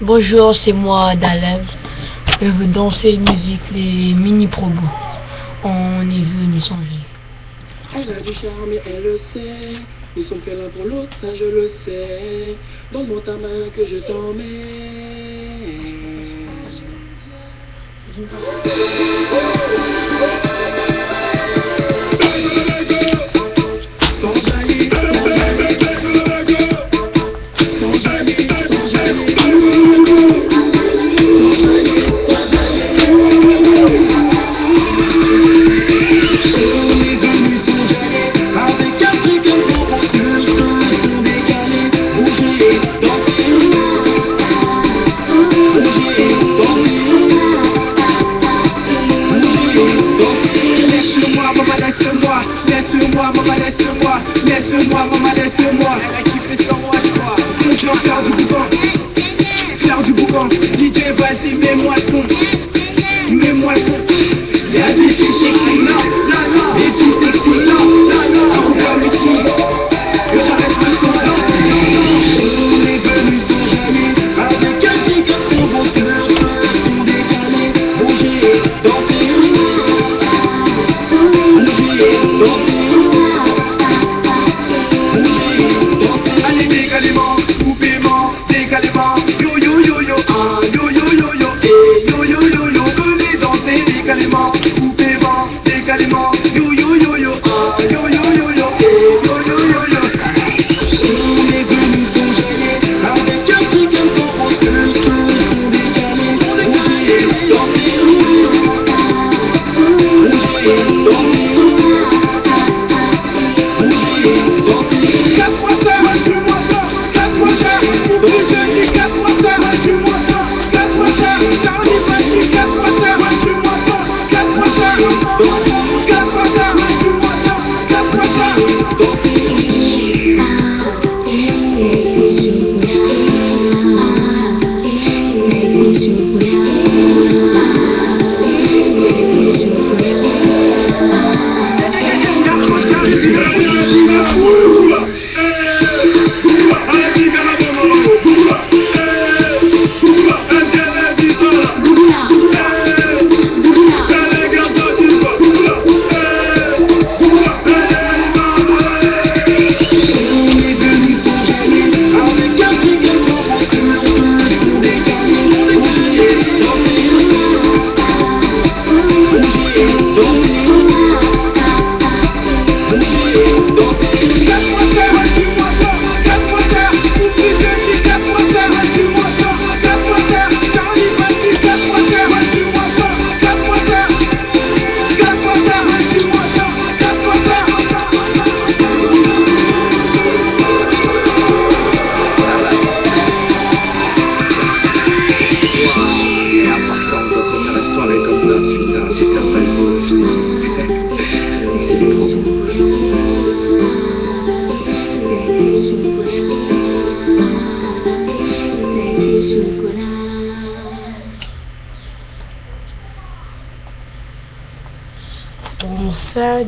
Bonjour, c'est moi Dalev. Je veux danser une musique, les mini probos. On est venu songer. Elle ah, a du charme et elle le sait. Nous sommes faits l'un pour l'autre, ça je le sais. Donne-moi ta main que je t'en laisse-moi, maman, laisse-moi, laisse-moi, maman, laisse-moi. Elle a kiffé sans moi, je crois. Mon clan, faire du boucan, faire du boucan. DJ, vas-y, mets-moi le son, mets-moi le son. La vie, c'est écrit, non, non, non. Et tout s'écrit, non, non, Un coup comme le son, que j'arrête le son, non, non, non. On est venus sans jamais, avec un petit pour vos fleurs, sont décalés, bouger, danser. Don't think You, you, you, you, oh, you, you, you, you, oh, you, you, you, you. Don't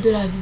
de la vie.